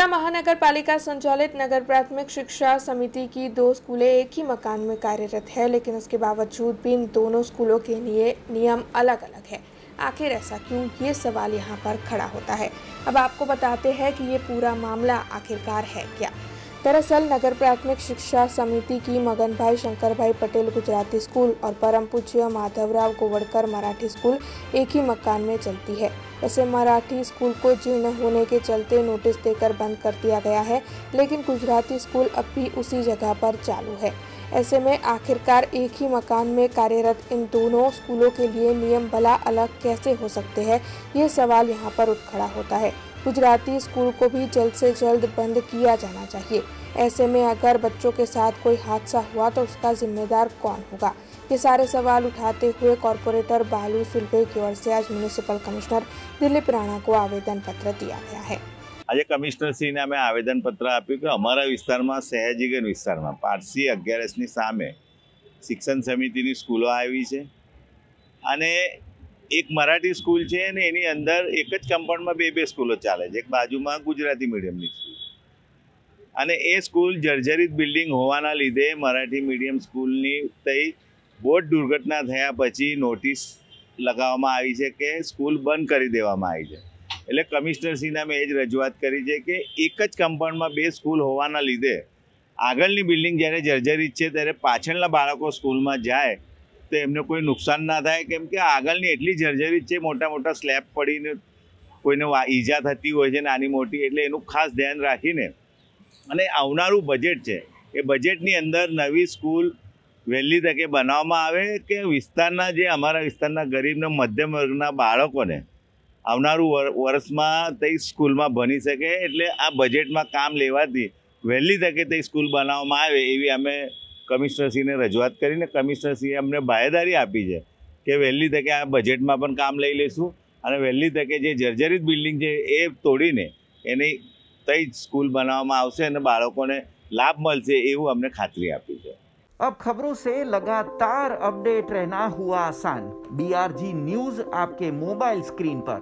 नगर पालिका संचालित नगर प्राथमिक शिक्षा समिति की दो स्कूलें एक ही मकान में कार्यरत है, लेकिन उसके बावजूद भी इन दोनों स्कूलों के लिए नियम अलग अलग है। आखिर ऐसा क्यों? ये सवाल यहाँ पर खड़ा होता है। अब आपको बताते हैं कि ये पूरा मामला आखिरकार है क्या? दरअसल नगर प्राथमिक शिक्षा समिति की मगन भाई शंकर भाई पटेल गुजराती स्कूल और परम पूज्य माधवराव गोवड़कर मराठी स्कूल एक ही मकान में चलती है। ऐसे मराठी स्कूल को जीर्ण होने के चलते नोटिस देकर बंद कर दिया गया है, लेकिन गुजराती स्कूल अब भी उसी जगह पर चालू है। ऐसे में आखिरकार एक ही मकान में कार्यरत इन दोनों स्कूलों के लिए नियम भला अलग कैसे हो सकते हैं, ये सवाल यहाँ पर उठ खड़ा होता है। गुजराती स्कूल को भी जल्द से जल्द बंद किया जाना चाहिए ऐसे में अगर बच्चों के साथ कोई हादसा हुआ तो उसका जिम्मेदार कौन होगा ये सारे सवाल उठाते हुए कॉरपोरेटर बालू सुलभे की ओर से आज म्यूनिसिपल कमिश्नर दिलीप राणा को आवेदन पत्र दिया गया है આજે કમિશનરશ્રીને અમે આવેદનપત્ર આપ્યું કે અમારા વિસ્તારમાં સયાજીગંજ વિસ્તારમાં પારસી અગિયારસની સામે શિક્ષણ સમિતિની સ્કૂલો આવી છે અને એક મરાઠી સ્કૂલ છે અને એની અંદર એક જ કમ્પાઉન્ડમાં બે બે સ્કૂલો ચાલે છે. એક બાજુમાં ગુજરાતી મીડિયમની સ્કૂલ. અને એ સ્કૂલ જર્જરિત બિલ્ડિંગ હોવાના લીધે મરાઠી મીડિયમ સ્કૂલની તઈ બોટ દુર્ઘટના થયા પછી નોટિસ લગાવવામાં આવી છે કે સ્કૂલ બંધ કરી દેવામાં આવી છે. એટલે કમિશનરશ્રીના મેં એ જ રજૂઆત કરી છે કે એક જ કમ્પાઉન્ડમાં બે સ્કૂલ હોવાના લીધે આગળની બિલ્ડિંગ જ્યારે જર્જરિત છે ત્યારે પાછળના બાળકો સ્કૂલમાં જાય તો એમને કોઈ નુકસાન ના થાય, કેમ કે આગળની એટલી જર્જરિત છે મોટા મોટા સ્લેબ પડીને કોઈને ઈજા થતી હોય છે, નાની મોટી, એટલે એનું ખાસ ધ્યાન રાખીને. અને આવનારું બજેટ છે, એ બજેટની અંદર નવી સ્કૂલ વહેલી તકે બનાવવામાં આવે કે વિસ્તારના જે, અમારા વિસ્તારના ગરીબને મધ્યમ વર્ગના બાળકોને આવનારું વર્ષમાં તે સ્કૂલમાં ભણી શકે, એટલે આ બજેટમાં કામ લેવાથી વહેલી તકે તે સ્કૂલ બનાવવામાં આવે એવી અમે કમિશનરશ્રીને રજૂઆત કરીને કમિશનરશ્રીએ અમને બાહેદારી આપી છે કે વહેલી તકે આ બજેટમાં પણ કામ લઈ લઈશું અને વહેલી તકે જે જર્જરિત બિલ્ડિંગ છે એ તોડીને એની તઈ સ્કૂલ બનાવવામાં આવશે અને બાળકોને લાભ મળશે એવું અમને ખાતરી આપી છે अब खबरों से लगातार अपडेट रहना हुआ आसान बीआरजी न्यूज आपके मोबाइल स्क्रीन पर